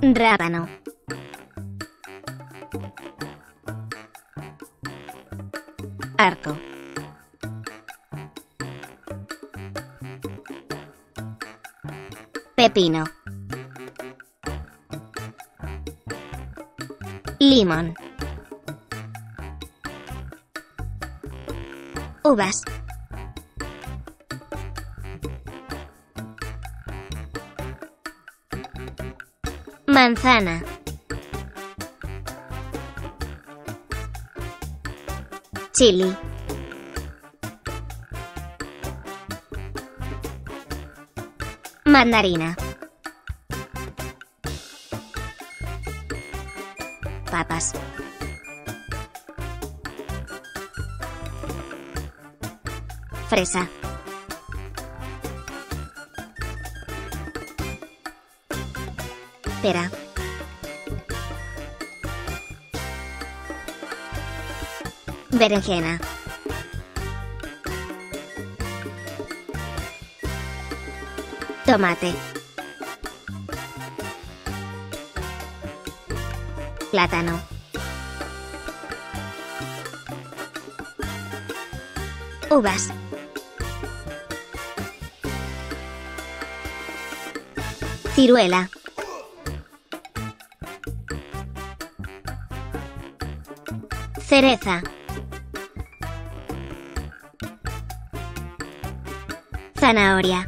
Rábano. Arco. Pepino. Limón. Uvas. Manzana. Chili. Mandarina. Papas. Fresa. Berenjena. Tomate. Plátano. Uvas. Ciruela. Cereza. Zanahoria.